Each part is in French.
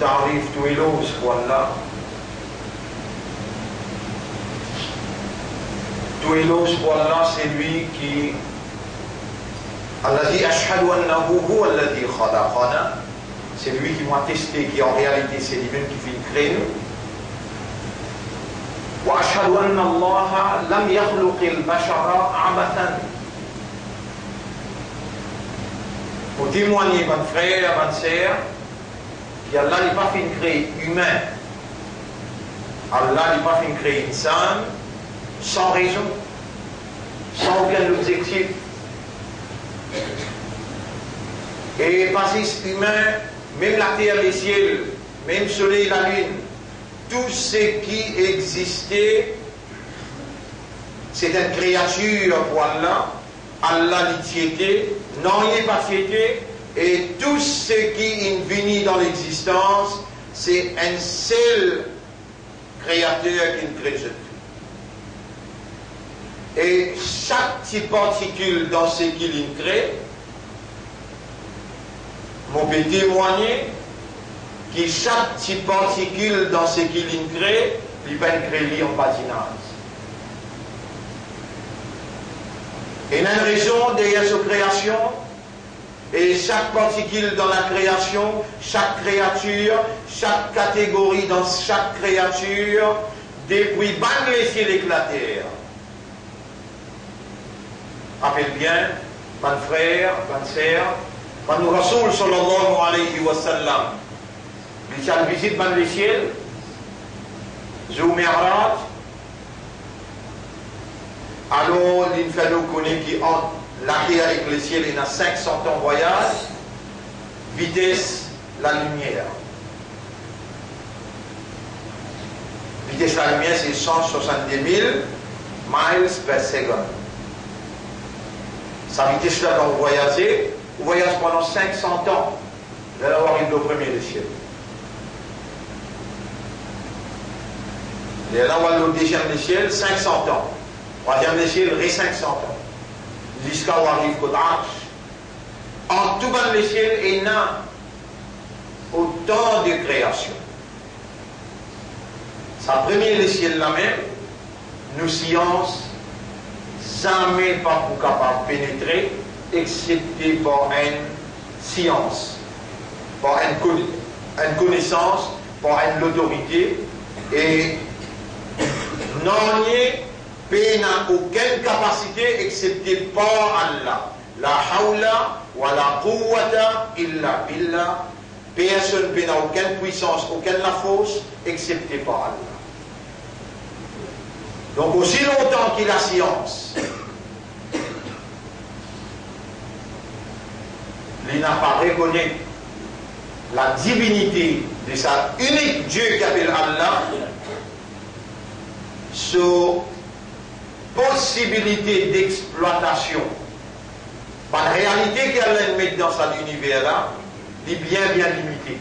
تعريف تويلوز ولا؟ تويلوز ولا celui كي الذي أشهد أنه هو الذي خلقنا. c'est كي qui m'a testé qui en réalité c'est كي في كرين وأشهد أن الله لم يخلق البشر عبثا. وتيمواني من فرير من سير qu'Allah n'est pas fait créer humain. Allah n'est pas fait créer insan sans raison, sans aucun objectif. Et basis humain, même la terre, les ciels, même le soleil, la lune, tout ce qui existait, c'est une créature pour Allah. Allah l'itiété, non il n'est pas et tout ce qui est dans l'existence, c'est un seul créateur qui crée. Et chaque petite particule dans ce qu'il crée, mon peut témoigner que chaque petite particule dans ce qu'il crée, il va créer en patinage. Et une raison derrière cette création, et chaque particule dans la création, chaque créature, chaque catégorie dans chaque créature, depuis ban les ciels éclater. Rappelle bien, mon frère, mon sœur, nous Rasoul sallallahu alayhi wa sallam, a visite ban les ciels, Zou Mi'raj, alors l'infernal connaît qui entre la terre et le ciel, il y a 500 ans de voyage, vitesse la lumière. Vitesse la lumière, c'est 170 000 miles per seconde. Sa vitesse là, quand vous voyagez, vous voyagez pendant 500 ans, vous allez avoir une au premier du ciel. Et là, on va le deuxième du ciel, 500 ans. Troisième du ciel, ré 500 ans. Jusqu'à où arrive Kodrach. En tout bas le ciel, y a autant de création. Sa première le ciel la même, nous sciences, jamais pas pour capable pénétrer, excepté par une science, par une, une connaissance, par une autorité, et non n'a aucune capacité excepté par Allah. La hawla wa la quwwata illa billah. Personne n'a aucune puissance, aucune la force excepté par Allah. Donc aussi longtemps qu'il a science, il n'a pas reconnu la divinité de sa unique Dieu qui appelle Allah sur possibilité d'exploitation la réalité qu'elle met dans cet univers-là est bien bien limitée.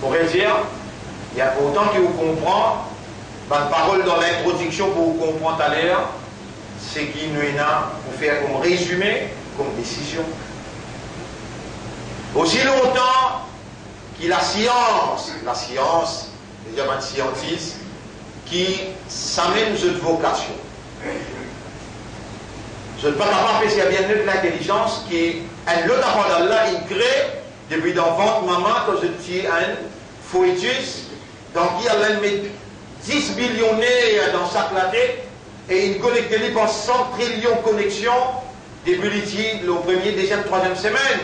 Pour dire, il y a autant que vous comprenez, ma parole dans l'introduction pour vous comprendre à l'air, c'est qu'il nous a pour faire comme résumé, comme décision. Aussi longtemps qu'il a science, la science, il y a un scientiste qui cette vocation. Je ne peux pas capable qu'il y a bien de l'intelligence qui, un l'autre avant d'Allah, il crée, depuis d'enfant, maman, quand je dis un foetus, donc il y a 10 millionnaires dans sa tête, et il connecte les 100 trillions de connexions, depuis le premier, deuxième, troisième semaine,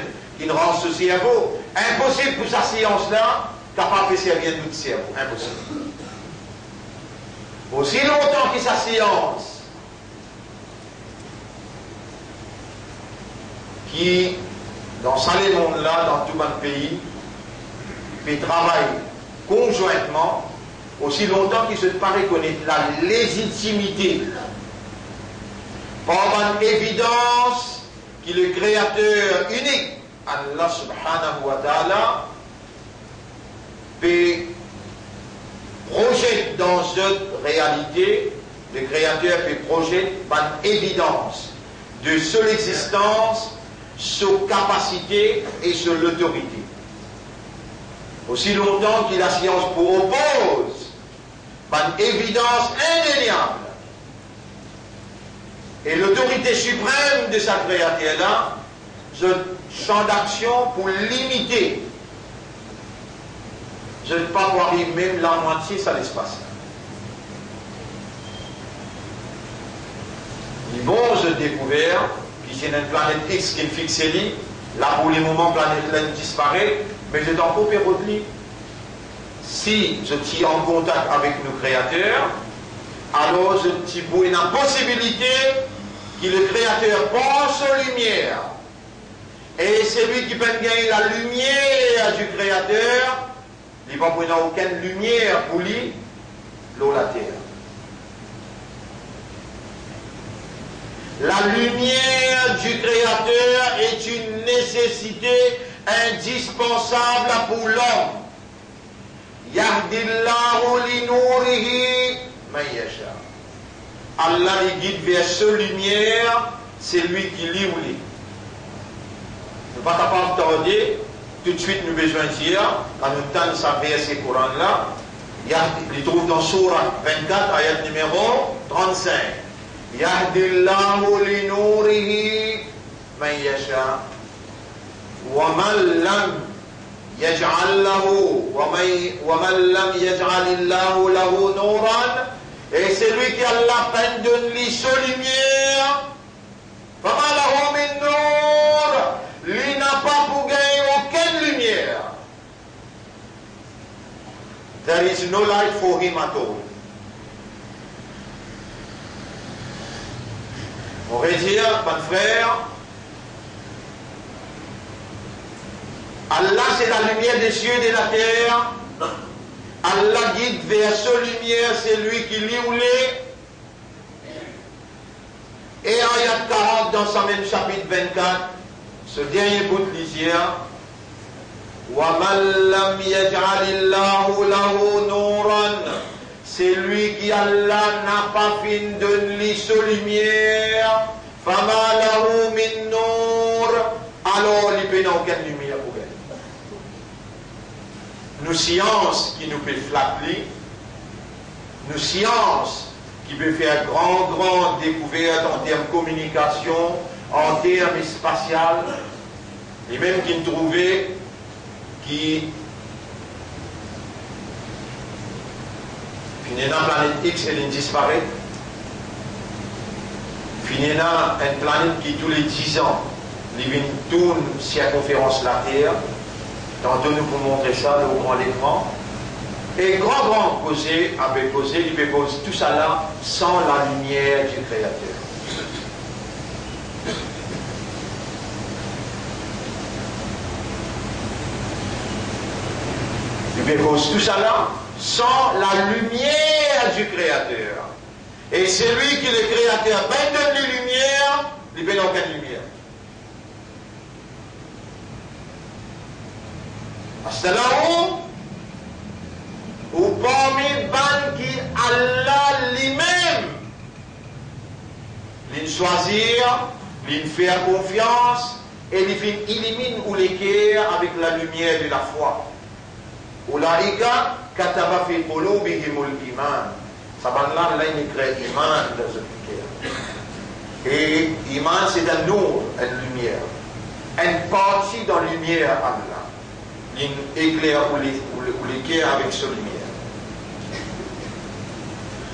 ne rend ce cerveau. Impossible pour sa science-là, capable de servir de cerveau. Impossible. Aussi longtemps que sa science, qui, dans ce monde-là, dans tout le pays, fait travail conjointement, aussi longtemps qu'il se pas reconnaître la légitimité, par une évidence est le créateur unique, Allah subhanahu wa ta'ala, peut projeter dans cette réalité le créateur fait projet par évidence de son existence, sa capacité et son autorité. Aussi longtemps que la science propose par évidence indéniable et l'autorité suprême de sa créature là, ce champ d'action pour limiter. Je ne pas voir même la moitié ça l'espace. Les bons je découvert qui c'est une planète X qui est fixée là pour le moment planète là disparaît, mais je encore de Si je suis en contact avec nos créateurs, alors je suis pour une possibilité que le créateur pense aux lumières. Et c'est lui qui peut gagner la lumière du créateur, il va prendre aucune lumière pour lui, l'eau, la terre. La lumière du Créateur est une nécessité indispensable pour l'homme. Yahdillahu li Allah les guide vers cette lumière, c'est lui qui lit ou lit. Ne pas de tout de suite nous besoin de dire, quand nous tentons sa verset Coran là, il trouve dans Surah 24, ayat numéro 35. يهدي الله لنوره من يشاء ومن لم يجعل له ومن, ومن لم يجعل الله له نورا et celui qui a la peine de lui sa lumière فما له there is no light for him at all On va dire, de frère, Allah c'est la lumière des cieux et de la terre. Allah guide vers sa lumière, c'est lui qui lit ou l'est. Et ayat 40 dans sa même chapitre 24, ce dernier bout de lisière, وَمَنْ لَمْ يَجْعَلِ اللَّهُ لَهُ نُورًا c'est lui qui Allah n'a pas fini de lui sa lumière. Fama min nour. Alors il n'a aucune lumière pour elle. Nous sciences qui nous fait flatter, nous sciences qui peut faire grand, grand découverte en termes de communication, en termes spatial, et même qui nous trouvait qui Finina planète X, elle disparaît. Finina une planète qui tous les 10 ans, il tourne circonférence la Terre. Tantôt nous pour montrer ça au grand l'écran. Et grand grand causé avait causé, il avait causé tout ça là sans la lumière du Créateur. Causé tout là sans la lumière du Créateur. Et celui qui est le Créateur ben donne la lumière, il n'a aucune lumière. Parce que là-haut, ou parmi ban qui Allah lui-même, il choisir, il faire confiance, et il élimine ou l'équerre avec la lumière de la foi. Ulaika kataba fi qulubihimul iman. Sabanlah là il écrit iman dans ce cœur. Et iman c'est un nour, une lumière. Une partie dans la lumière Allah. Il éclaire ou l'éclaire avec sa lumière.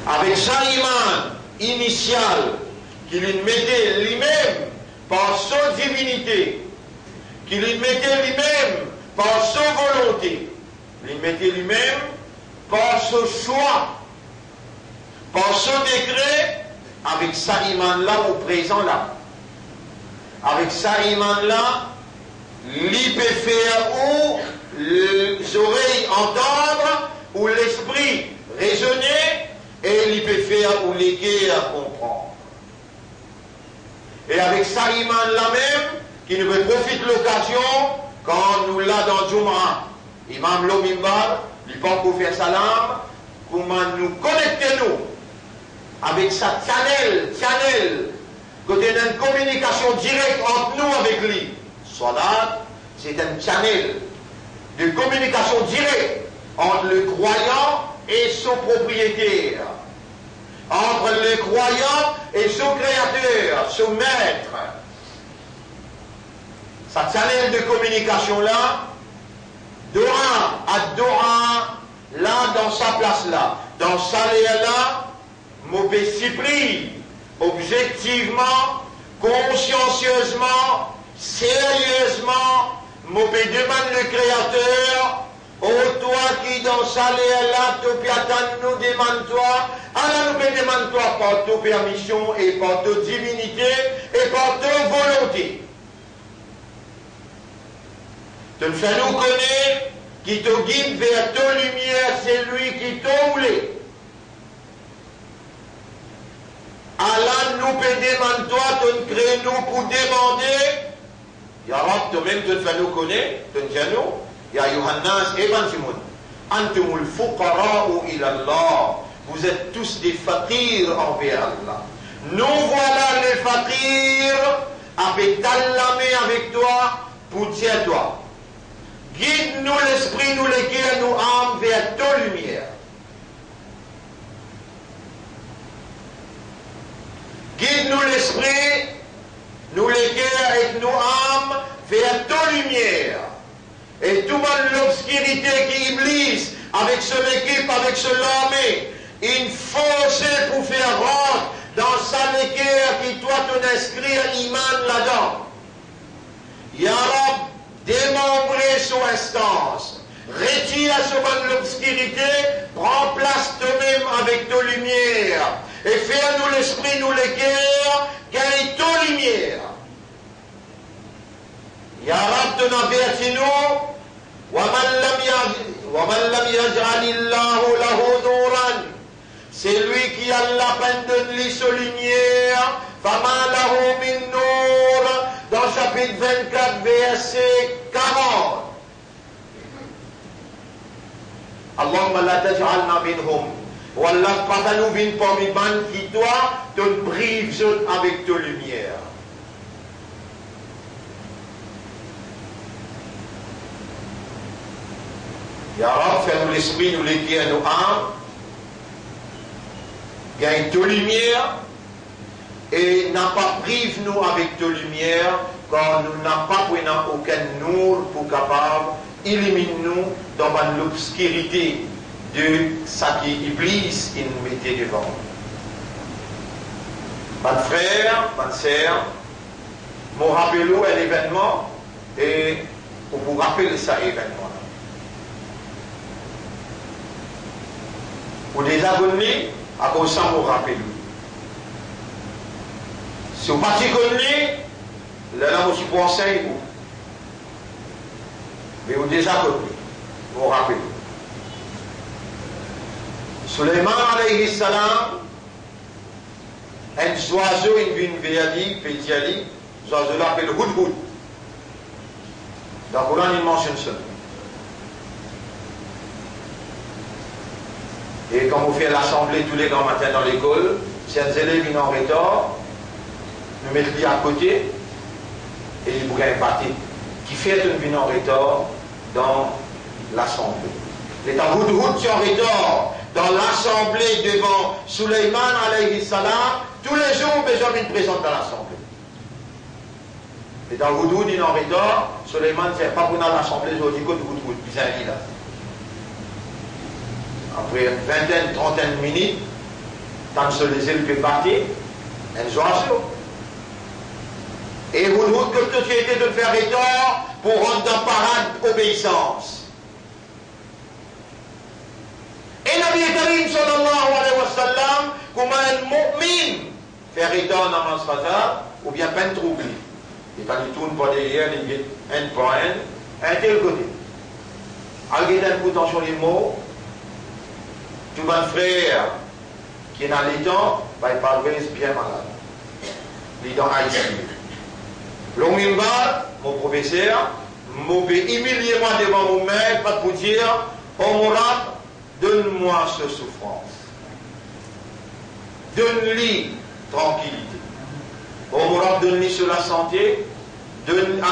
Avec sa iman initial qu'il mettait lui-même par sa divinité, qu'il mettait lui-même par sa volonté, mettait lui-même par ce choix, par ce décret, avec sa iman là au présent là. Avec sa iman là, ou les oreilles entendre, ou l'esprit raisonner, et faire ou les guerres comprendre. Et avec sa iman là même, qui nous profite l'occasion, quand nous l'a dans Jum'ah, Imam Lomimbar, il pas pour faire salam, comment nous connecter nous avec sa channel, channel, côté d'une communication directe entre nous avec lui. Salat, c'est un channel de communication directe entre le croyant et son propriétaire, entre le croyant et son créateur, son maître. Sa channel de communication là, Dora à Dora, là dans sa place là, dans sa là, mauvais pris, objectivement, consciencieusement, sérieusement, mauvais demande le Créateur, Oh toi qui dans sa là, tu nous demande toi, alors nous demande toi par ta permission et par ta divinité et par ta volonté. Tu nous fais nous connaître qui te guide vers ta lumière, c'est lui qui t'a voulu. Allah nous peut demander toi, tu crées nous pour demander. Ya Rab, toi-même, tu fais nous connaître, tu nous nous. Ya Yohannas, Evantimon. Antumul fuqara'u ilallah. Vous êtes tous des faqirs envers Allah. Nous voilà les faqirs avec ta avec toi pour dire toi. Guide-nous l'esprit, nous lesquels nous âmes vers ta lumière. Guide-nous l'esprit, nous lesquels avec nos âmes vers ta lumière. Et tout l'obscurité qui iblis, avec son équipe, avec son armée, il force pour faire rentrer dans sa équerre qui doit ton inscrit iman là-dedans. Yarab, démembrer son instance. Retire ce l'obscurité, prends place toi-même avec ta lumière. Et fais nous l'esprit, nous l'équerre, gagne ta lumière. Yarab, ton avertis-nous, c'est lui qui a la peine de lui sa lumière. Dans chapitre 24, verset 40. Allahumma la taj'alna minhum. Wallah, pas nous vin parmi ban qui toi, te prive avec ta lumière. Ya Rab, fais-nous l'esprit, nous l'équipe à âmes, gagne ta lumière, et n'a pas prive nous avec ta lumière, car nous n'avons pas pris aucun nour pour capable éliminer nous dans l'obscurité de ce qui Iblis il nous mettait devant. Mon frère, ma sœur, me rappelle un événement et pour vous rappeler ça événement. Ou des abonnés, à cause de ça, vous rappelez. Si vous partez connu, là, là, vous enseigner vous. Mais vous déjà connu, vous rappelez. Suleiman alayhi salam, un oiseau, une vine veillali, pédiali, oiseau l'appelle Houdhoud. Dans le Coran, il mentionne ça. Et quand vous faites l'assemblée tous les grands matins dans l'école, si un élève vient en retard, nous mettons à côté et il un parti qui fait une vie en retard dans l'assemblée. Les route qui en retard dans l'assemblée devant Suleiman alayhi salam, tous les jours, d'une présente dans l'assemblée. Et dans Houdoud, il en Suleiman ne sert pas pour dans l'assemblée, je dis que Houdoud, il là après une vingtaine, trentaine de minutes, tant que les élèves partir, elles ont assaut. Et vous dites que tout ce été de faire tort pour rendre dans parade obéissance. Et Nabi Karim sallallahu alayhi wa sallam, comment un mu'min faire étort dans le ou bien peine troublé. Et quand il tourne pas derrière, il dit un point, un tel côté. Alguien un sur les mots, tout mon frère qui est dans les dents, va il parler bien malade. Les dents haïtiennes. L'omimba, mon professeur, mauvais humiliez-moi devant mon maître pour dire, oh mon donne-moi ce souffrance. donne-lui tranquillité. Au donne-lui sur la santé,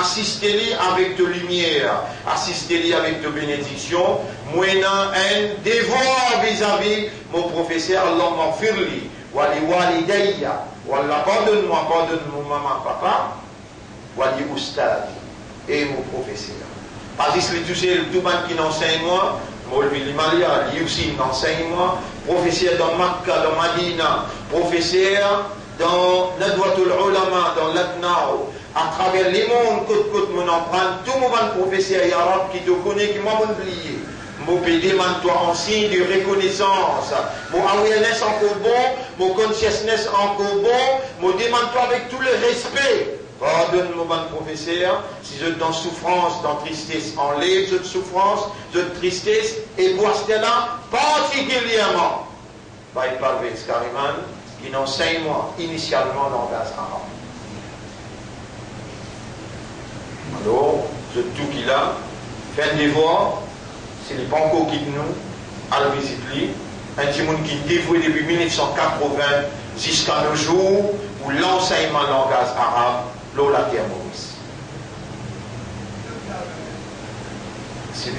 assistez-lui avec de lumière, assistez-lui avec de bénédiction, moyennant un devoir vis-à-vis mon professeur, Allah m'enfirli, wali walidayya, wallah pardonne-moi, pardonne-moi maman, papa, wali oustad, et mon professeur. Parce que c'est tout le monde qui enseigne moi, Molvi Limalia, lui aussi enseigne moi, professeur dans Makkah, dans Madina, professeur dans Nadwatul Ulama, dans l'Adnao, à travers les mondes, côte côte mon empreinte, tout mon professeur arabe qui te connaît, qui m'a oublié. Mon PD toi en signe de reconnaissance. Mon awareness encore bon, mon consciousness encore bon, mon demande-toi avec tout le respect. Pardonne mon professeur, si je dans souffrance, dans tristesse, enlève cette souffrance, cette tristesse, et vois cela particulièrement. By Parvez Kariman, qui enseigne moi initialement dans arabe. Alors, je tout qu'il a, fait un devoir, c'est les bancos qui nous, à la visite, un petit monde qui dévoué depuis 1980 jusqu'à nos jours, où l'enseignement langage arabe, l'eau la terre Maurice. C'est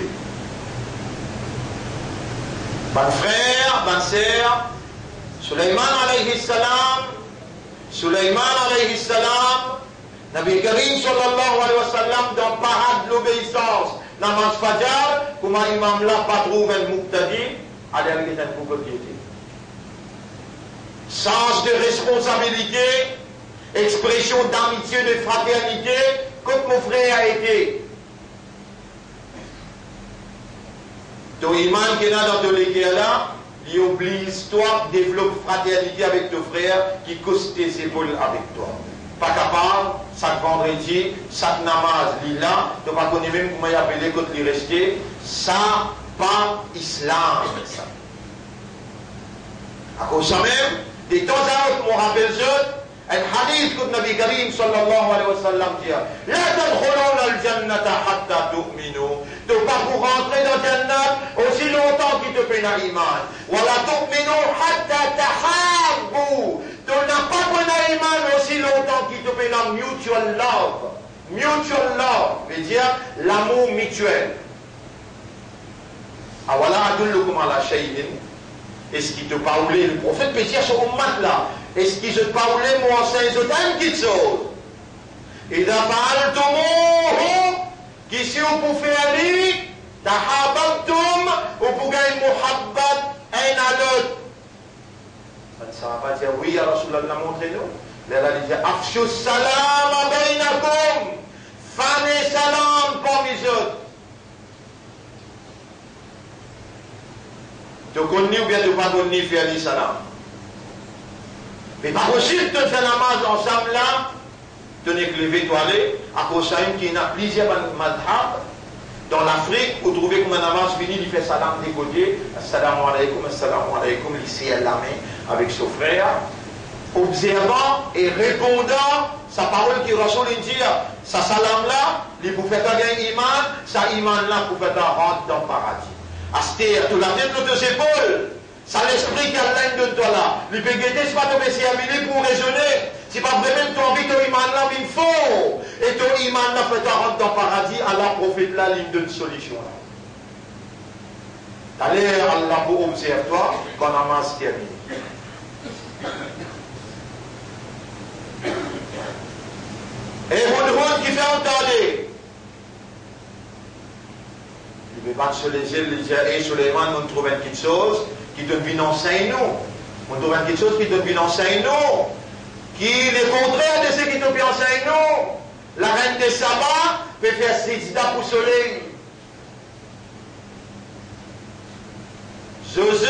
frère, ma sœur, Suleiman alayhi salam, Suleiman alayhi salam, Nabi Karim sallallahu alayhi wa sallam dans parade de l'obéissance, namaz fajar, comment imam là pas trouvé le muqtadi, vérité un couple piété. Sens de responsabilité, expression d'amitié, de fraternité, comme mon frère a été. Ton imam qui est là dans ton là, il oblige toi, développe fraternité avec ton frère qui cause tes épaules avec toi pas capable, chaque vendredi, chaque namaz, lila, tu pas connaître même comment il appelé quand il resté, ça, pas islam. Ça. À cause ça même, de temps à autre, mon rappelle je, الحديث قد النبي كريم صلى الله عليه وسلم دي لا تدخلون الجنة حتى تؤمنوا. تو باكو غانتري دو جنة اوسي لونتان كي تو بينا إيمان؟ ولا تؤمنوا حتى تحابوا. تو نبا بينا إيمان اوسي لونتان كي تو بينا mutual love. Mutual love. Veut dire l'amour mutuel. أولا أدلكم على شيء؟ إسكي تو باولي البروفيت بيتيا سو أمات Eskise Paulim wasenzotan kitsod. Idha faaltumuhu kisi upufeani tahababtum upugay muhabbat ayn alod. Pansahabat ya wiya Rasulullah namut hilo. Lera dije afshu salama bainakum. Fane salam parmi eux. Tu connais ou bien tu pas connais faire salam? Mais pas possible de faire masse ensemble là, de ne lever toilé, à cause de qui a plusieurs madhab. Dans l'Afrique, vous trouvez comme un namaz fini, il fait salam des côtés, assalamu alaikum, assalamu alaikum, il à la main avec son frère, observant et répondant sa parole qui Rasoul dit, sa salam là, il peut faire un iman, sa iman là pour faire rentrer dans le paradis. Astir, tout la tête de ses épaules. Ça l'esprit qui a de toi là. Le pégueté, c'est pas ton messie à pour raisonner. C'est pas vraiment ton envie, ton iman là, il faut. Et ton iman là, fait rentrer dans le paradis, Allah prophète la ligne de solution là. Allez, Allah pour observer toi, quand la masse termine. Et Houd qui fait entendre. Il me battre sur les îles, il dit, et Suleiman, nous trouvons une petite chose qui devine enseigne nous. On trouve quelque chose qui devine enseigne nous. Qui est le contraire de ce qui devine enseigne nous. La reine des sabbats peut faire sida pour soleil. Zozo,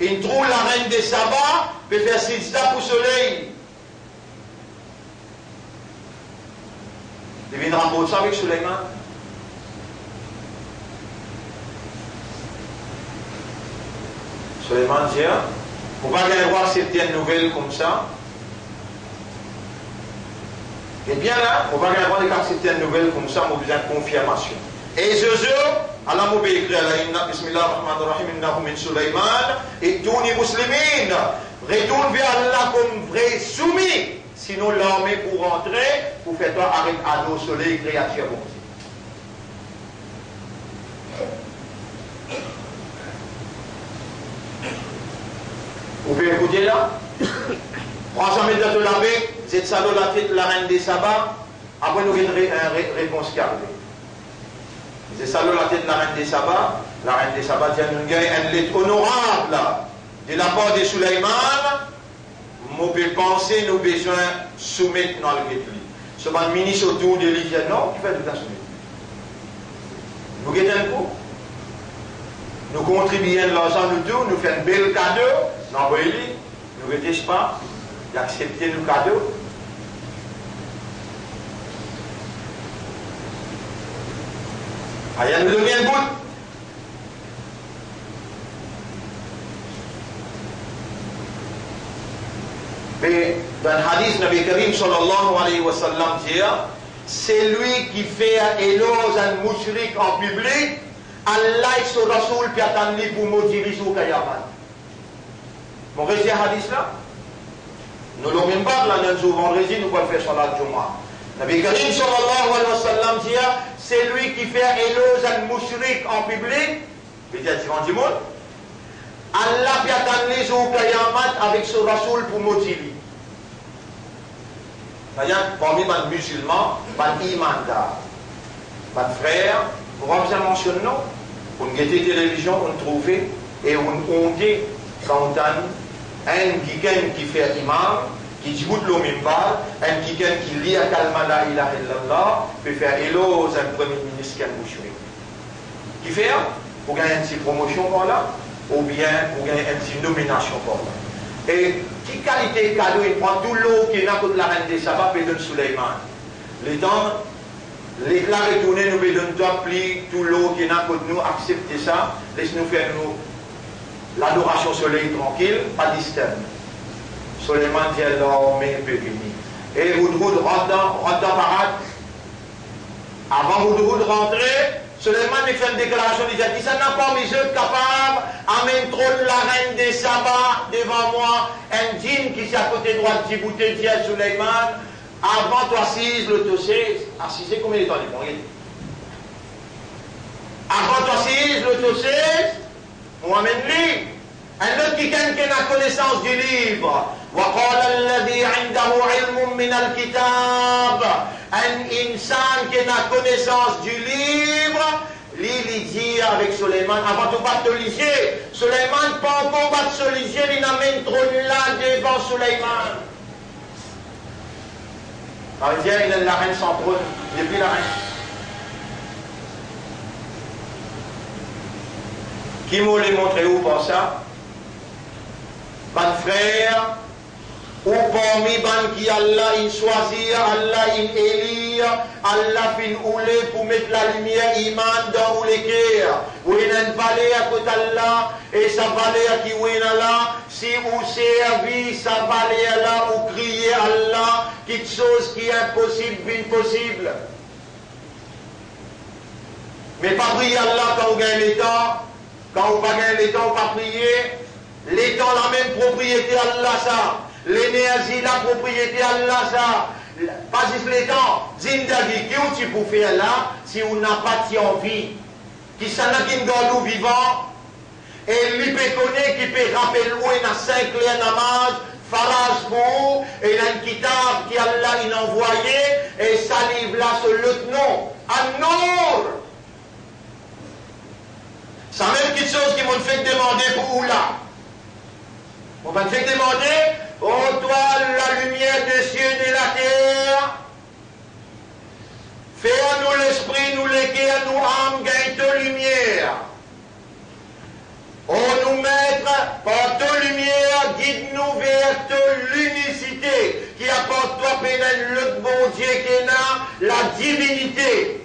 il trouve la reine des sabbats peut faire sida pour soleil. Il viendra pour ça avec Suleiman. Suleiman dit, on va aller voir certaines nouvelles comme ça. Et bien là, on va aller voir certaines nouvelles comme ça, on a besoin de confirmation. Et jour, Allah m'a écrit la Bismillah ar-Rahman ar-Rahim, innahu min Suleiman, et tous les musulmans, Retourne vers Allah comme vrai soumis. Sinon, l'armée pour rentrer, pour faire toi avec à nos soleil créature pouvez écouter là 300 mètres de la baie, c'est ça la tête la reine des sabbats. Après, nous avons une réponse qui arrive. C'est ça la tête la reine des sabbats. La reine des sabbats dit nous avons une lettre honorable de la part de Suleiman. Nous pouvons penser, nous besoin soumettre dans le guet. Ce le ministre autour de lui non, tu fais tout à soumettre. Nous avons un coup. Nous contribuons l'argent, nous tout, nous faisons un bel cadeau. Non, nous ne pas d'accepter le cadeau. Allez, nous donner un bout. Mais dans le hadith, Nabi Karim sallallahu alayhi wa sallam dit c'est lui qui fait éloge un mouchrik en public, Allah et son Rasoul puis attendre pour maudire au Kayaman. Mon récit hadith là? Nous l'avons même pas là dans le vendredi, nous pouvons faire salat Jumu'ah. Nabi Karim sallallahu alayhi wa sallam dit c'est lui qui fait éloge un mouchrik en public, il dit devant du monde? Allah attendre au Kayaman avec son Rasoul pour maudire. Parmi les musulmans, les imandars, les frères, vous mentionner, on a des télévision, on trouve et on dit quand un quelqu'un qui fait imam, qui dit le mimbar, un quelqu'un qui lit à ilaha peut faire éloge un premier ministre qui a Qui fait Pour gagner une promotion là, ou bien pour gagner une nomination par là. Et qui qualité cadeau, il prend tout l'eau qui est dans la reine des sabbats, et donne Suleiman. Les temps, l'éclat retourné, nous donne tout l'eau qui est nous, accepter ça, laisse-nous faire nous l'adoration soleil tranquille, pas distinct. Soleiman dit peut venir. Et Houdhoud rentre dans parade. Avant Houdhoud rentrer, Soleiman fait une déclaration, il dit, ça n'a pas mis capable à mettre trop la reine des sabbats devant moi, un djinn qui s'est à côté droit de Djibouti, dit à avant toi assise le tossé, assisé combien de temps il Avant toi assise le tossé, Mohamed lui, un autre qui a connaissance du livre. وقال الذي عنده علم من الكتاب un insan qui a connaissance du livre lui dit avec Suleiman avant de battre le ligier Suleiman pas encore battre ce ligier il n'amène trop là devant Suleiman il il a la reine sans trône depuis la reine Qui m'a montré où pour ça? Ban frère, ou parmi ban qui Allah il choisit, Allah il élit, Allah fin oulé pour mettre la lumière iman dans ou les cœurs. Ou il une vallée à côté d'Allah, et sa vallée qui est là, si vous servez sa vallée là, ou criez Allah, quelque chose qui est impossible, impossible. Mais pas prier Allah quand vous gagnez les temps, quand pas gagnez les temps, pas prier. L'étang, la même propriété Allah ça. L'énergie, la propriété Allah ça. Pas juste l'étang, Zindavi, qui tu pour faire là, si on n'a pas de envie? Qui s'en a qui nous vivant, et lui peut connaître, qui peut rappeler loin dans cinq clés namaz, Farage pour et a une kitab qui Allah il envoyé, et ça livre là sur le nom, An-Nour. Même quelque chose qui m'ont fait demander pour où là. On va te faire demander, ô toi la lumière des cieux et de la terre, fais à nous l'esprit, nous léguer à nous âmes, gagne ta lumière. Ô nous maître, par ta lumière, guide-nous vers ta l'unicité, qui apporte toi, pénètre le bon Dieu qui est la divinité.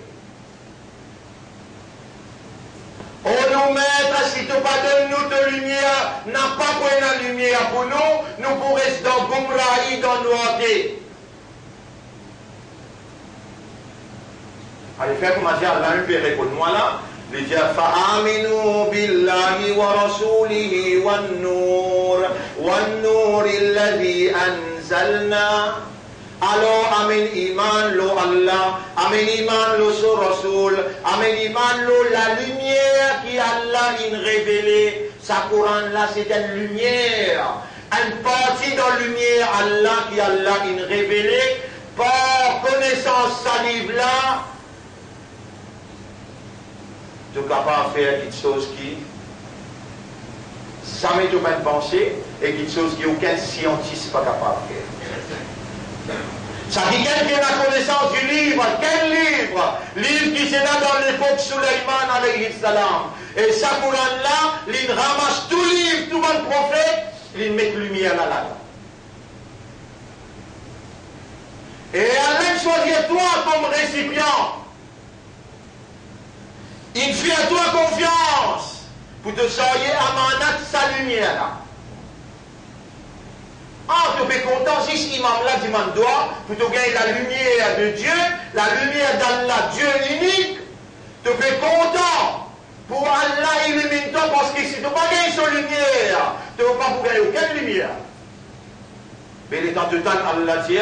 Oh nous maître, si tu pas nous de lumière, n'a pas point la lumière pour nous, nous pourrons rester dans Gumrahi, dans noirté. Allez, faire comme dire Allah, lui pour moi là. Il dit, فآمنوا بالله ورسوله والنور والنور الذي أنزلنا alors amen iman lo Allah, amen iman lo so Rasul, amen iman lo la lumière qui Allah in révélé. Sa Coran là c'est une lumière, une partie de la lumière Allah qui Allah in révélé par connaissance sa livre là. Tu capable de faire quelque chose qui jamais tu pas penser et quelque chose qui aucun scientifique pas capable de faire. Ça dit quelqu'un a connaissance du livre? Quel livre? Livre qui s'est là dans l'époque Suleiman alayhi salam. Et ça, Coran-là, il ramasse tout livre, tout le prophète, il met lumière là-dedans. Et Allah choisit toi comme récipient. Il fait à toi confiance pour te sortir à sa lumière là. Ah, tu es content si ce imam-là demande doigt pour te gagner la lumière de Dieu, la lumière d'Allah, Dieu unique. Tu es content pour Allah illumine toi parce que si tu n'as pas gagné son lumière, tu ne vas pas gagner aucune lumière. Mais les temps de temps, Allah dit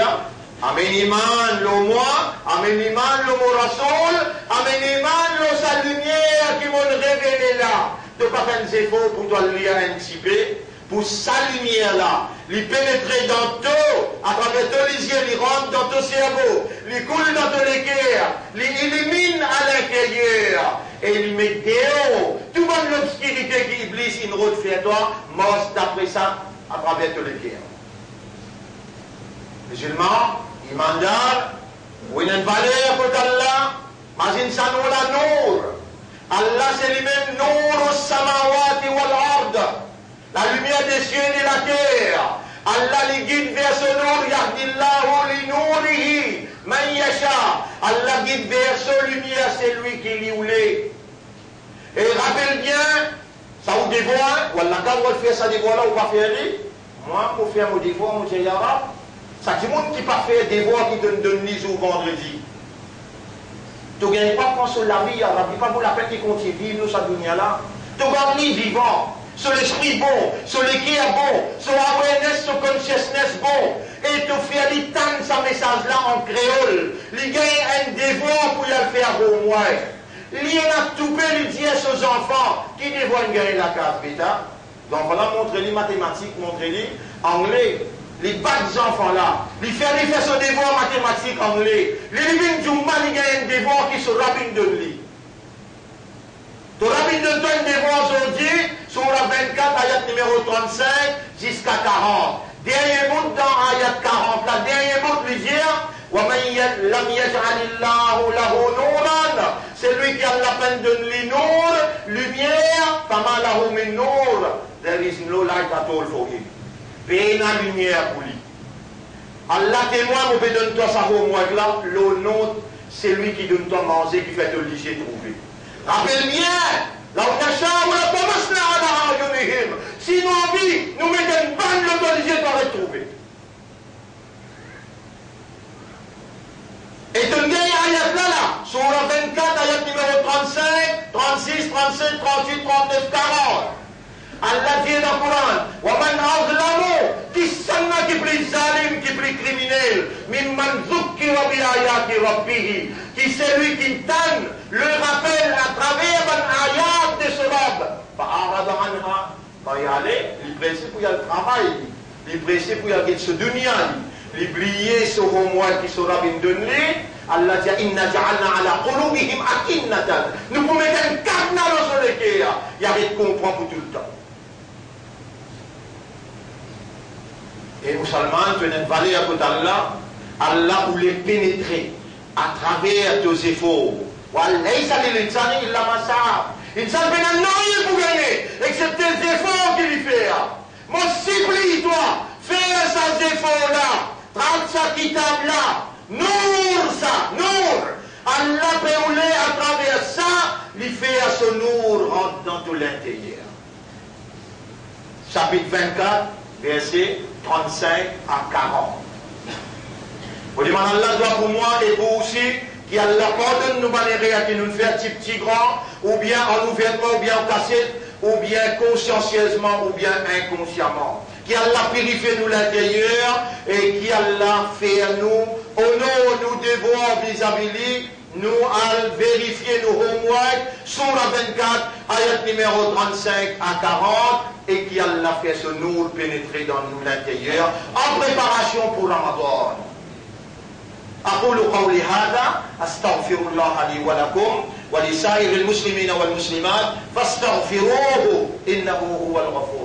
Amen iman moi, Amen iman lo mo rasoul, Amen iman sa lumière qui m'ont révélé là. Tu n'as pas fait des efforts pour toi lire un petit peu pour sa lumière-là, lui pénétrer dans tout, à travers tous les yeux, lui rentre dans ton cerveau, lui coule dans tous les cœurs, lui illumine à l'intérieur, et lui met dehors tout le monde l'obscurité qui glisse une route fait toi, d'après ça, à travers tous les cœurs. Musulman, imandar, ou une valeur pour Allah, mais une la nour. Allah c'est lui-même lumière des cieux et de la terre. Allah les guide vers ce nour, yahdillahu li nourihi, yasha. Allah guide vers ce lumière, c'est lui qui l'y voulait. Et rappelle bien, ça vous dévoile, ou Allah quand vous faire ça dévoile ou pas faire Moi, pour faire mon devoir, mon Yara, ça dit monde qui pas faire devoir qui donne donne les jours vendredi. Tu ne gagnes pas quand sur la vie, pas pour la peine qui continue vivre, nous, ça là. Tu gagnes vivant sur l'esprit bon, sur le bon, sur awareness, sur consciousness bon. Et tu fais l'étendre ce message-là en créole. Il gagne un devoir pour le faire au moins. Il a tout peu lui dire aux enfants qui devront gagner la carte bêta. Donc voilà, montrez-lui mathématiques, montrez-lui anglais. Les bas des enfants là, il fait, il fait son devoir mathématique anglais. Les livres du mal, il un devoir qui se rapide de lui. Tu rapide de toi un devoir aujourd'hui, Surah 24, ayat numéro 35 jusqu'à 40. Dernier bout dans ayat 40. La dernière bout lui dit c'est lui qui a la peine de l'inour, lumière, fama lahu min. There is no light at all for him. À lumière pour lui. Allah témoin, vous donne toi ça au moins là, le nom, c'est lui qui donne toi manger, qui fait te licher trouver. Rappelle-moi, Sinon, vie nous mettons une bonne localisée pour retrouver. Et tu me ayat là, là, sur 24, ayat numéro 35, 36, 37, 38, 39, 40. Allah dit dans le Coran, وَمَنْ أَظْلَمُ qui s'en qui plus zalim, qui plus criminel, مِمَّنْ ذُكِّرَ بِآيَاتِ رَبِّهِ qui c'est lui qui donne le rappel à travers un ayat de ce robe. فَأَعْرَضَ عَنْهَا Quand il allait, il pressait pour y aller travail, il pressait pour y aller ce dunya, il brillait sur au moins qui sera bien donné, Allah dit inna ja'alna ala qulubihim akinnatan. Nous pouvons mettre un cadenas sur le cœur. Il y avait de comprendre pour tout le temps. Et au Salman, tu es vallée à côté d'Allah, Allah voulait pénétrer à travers tes efforts. L'insan peut n'a rien pour gagner, excepté les efforts qu'il fait. Hein. Mon supplie, toi, fais ces efforts-là, prendre sa kitab-là, nour ça, nour. Allah peut à travers ça, lui faire ce nour rentre dans tout l'intérieur. Chapitre 24, verset 35 à 40. Vous demandez Allah doit pour moi et vous aussi, qui Allah pardonne nous manières qui nous fait petit petit grand, ou bien en ouvertement, ou bien en cassette, ou bien consciencieusement, ou bien inconsciemment. qui Allah purifie nous l'intérieur et qui Allah fait à nous, au nom nous devons vis-à-vis nous allons vérifier nos homework, la 24, ayat numéro 35 à 40, et qui Allah fait ce nous pénétrer dans nous l'intérieur, en préparation pour Ramadan. أقول قولي هذا أستغفر الله لي ولكم ولسائر المسلمين والمسلمات فاستغفروه إنه هو الغفور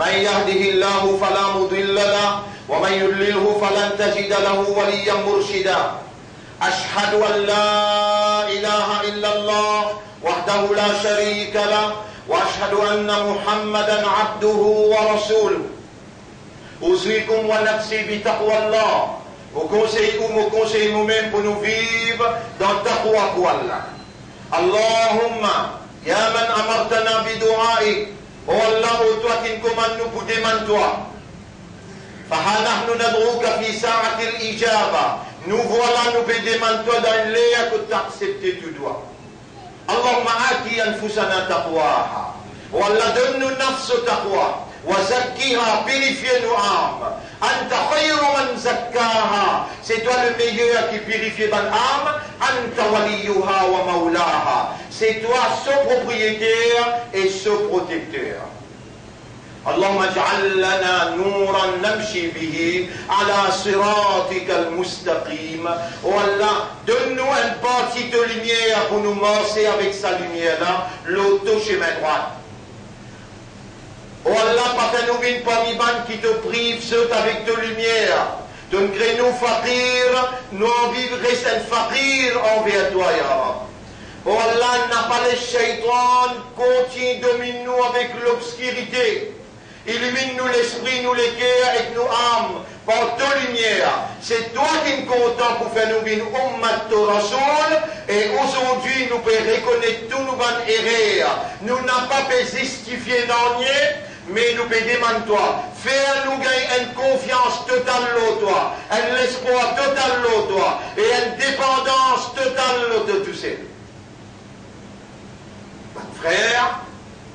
من يهده الله فلا مضل له ومن يضلله فلن تجد له وليا مرشدا. أشهد أن لا إله إلا الله وحده لا شريك له وأشهد أن محمدا عبده ورسوله. أوصيكم ونفسي بتقوى الله. pour nous vivre dans taqwa pour Allah اللهم يا من أمرتنا بدعائك والله توكن كمان نبودي من توا فها نحن ندعوك في ساعة الإجابة نوفولا نبدي من توا دان ليك التقسيب تدوا اللهم آتي أنفسنا تقواها ولدن النفس تقوى وزكيها برفين وعام âmes أنت خير من زكاها c'est toi le meilleur qui purifie ton âme أنت وليها ومولاها c'est toi ce propriétaire et ce protecteur اللهم اجعل لنا نورا نمشي به على صراطك المستقيم Oh Allah, donne-nous un petit de lumière pour nous marcher avec sa lumière-là, l'auto chemin droit. Oh Allah, pardonne-nous parmi qui te prive, ceux avec de lumière. Donne-nous fakir, nous en vivre reste un fakir envers toi, Ya. Oh Allah, n'a pas les shaitans, continue, domine-nous avec l'obscurité. Illumine-nous l'esprit, nous les cœurs et nos âmes par ta lumière. C'est toi qui nous content pour faire nous une ummat rasoul et aujourd'hui nous pouvons reconnaître tous nos bonnes erreurs. Nous n'avons pas pu justifier mais nous demander toi, faire nous gagner une confiance totale en toi, un espoir total en toi et une dépendance totale de tout ça. Frère,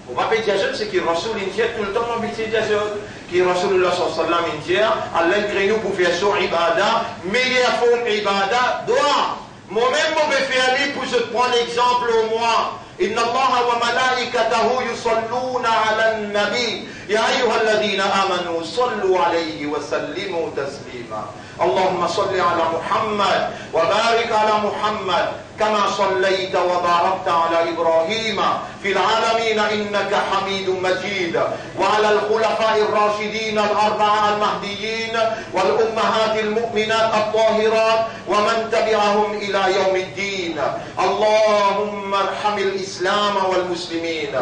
on va pas dire c'est qui Rasoul India tout le temps on dit qui Rasulullah sallallahu alayhi wa sallam Allah crée nous pour faire son ibada, meilleure forme ibada, doit. Moi-même, je vais faire aller pour se prendre l'exemple au moins. إن الله وملائكته يصلون على النبي. يا أيها الذين آمنوا صلوا عليه وسلموا تسليما. اللهم صل على محمد وبارك على محمد كما صليت وباركت على إبراهيم في العالمين إنك حميد مجيد. وعلى الخلفاء الراشدين الأربعة المهديين والأمهات المؤمنات الطاهرات ومن تبعهم إلى يوم الدين. اللهم ارحم الإسلام والمسلمين.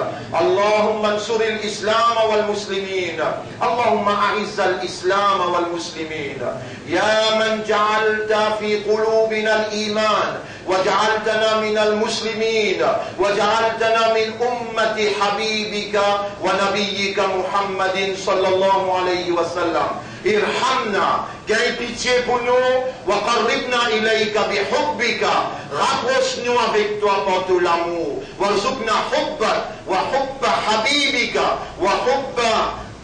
اللهم انصر الإسلام والمسلمين. اللهم أعز الإسلام والمسلمين. يا من جعلت في قلوبنا الإيمان وجعلتنا من المسلمين وجعلتنا من أمة حبيبك ونبيك محمد صلى الله عليه وسلم. ارحمنا pour nous وقربنا إليك بحبك. rapproche-nous avec toi par tout l'amour وارزقنا حبك وحب حبيبك وحب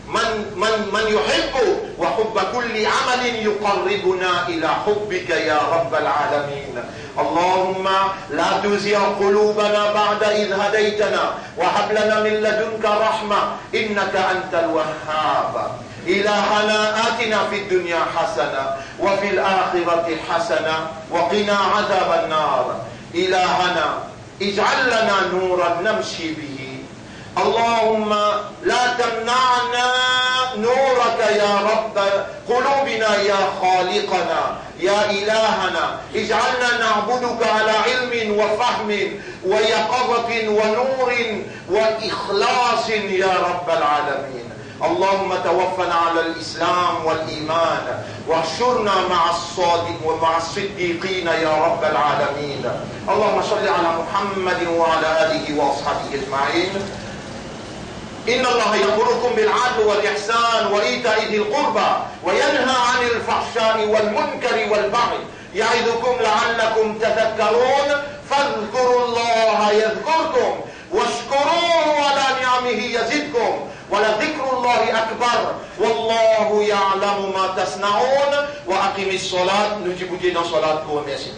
من من من يحب وحب كل عمل يقربنا إلى حبك يا رب العالمين. اللهم لا تزغ قلوبنا بعد إذ هديتنا وهب لنا من لدنك رحمة إنك أنت الوهاب. إلهنا آتنا في الدنيا حسنة وفي الآخرة حسنة وقنا عذاب النار. إلهنا اجعل لنا نورا نمشي به. اللهم لا تمنعنا نورك يا رب قلوبنا يا خالقنا يا إلهنا. اجعلنا نعبدك على علم وفهم ويقظة ونور وإخلاص يا رب العالمين. اللهم توفنا على الإسلام والإيمان واحشرنا مع الصادق ومع الصديقين يا رب العالمين. اللهم صل على محمد وعلى آله وأصحابه أجمعين. إن الله يأمركم بالعدل والإحسان وإيتاء ذي القربى وينهى عن الفحشاء والمنكر والبغي يعظكم لعلكم تذكرون. فاذكروا الله يذكركم واشكروه على نعمه يزدكم. ولذكر الله أكبر. والله يعلم ما تصنعون وأقم الصلاة. نجيب جينا صلاة merci